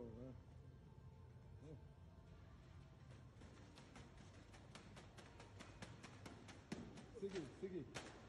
céu, né? Hum. Segui, segui.